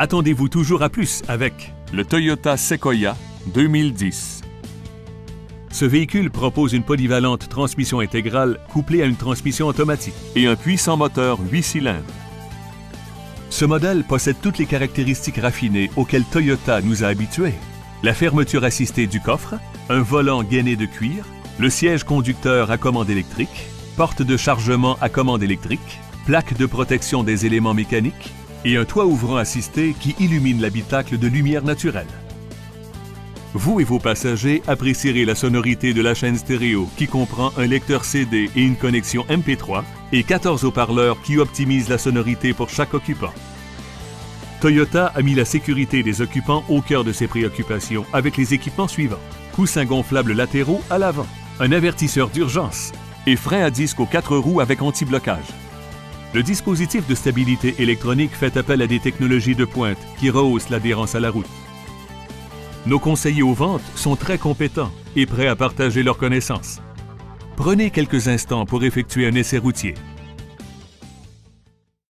Attendez-vous toujours à plus avec le Toyota Sequoia 2010. Ce véhicule propose une polyvalente transmission intégrale couplée à une transmission automatique et un puissant moteur 8 cylindres. Ce modèle possède toutes les caractéristiques raffinées auxquelles Toyota nous a habitués. La fermeture assistée du coffre, un volant gainé de cuir, le siège conducteur à commande électrique, porte de chargement à commande électrique, plaque de protection des éléments mécaniques et un toit ouvrant assisté qui illumine l'habitacle de lumière naturelle. Vous et vos passagers apprécierez la sonorité de la chaîne stéréo qui comprend un lecteur CD et une connexion MP3 et 14 haut-parleurs qui optimisent la sonorité pour chaque occupant. Toyota a mis la sécurité des occupants au cœur de ses préoccupations avec les équipements suivants. Coussins gonflables latéraux à l'avant, un avertisseur d'urgence, et frein à disque aux quatre roues avec anti-blocage. Le dispositif de stabilité électronique fait appel à des technologies de pointe qui rehaussent l'adhérence à la route. Nos conseillers aux ventes sont très compétents et prêts à partager leurs connaissances. Prenez quelques instants pour effectuer un essai routier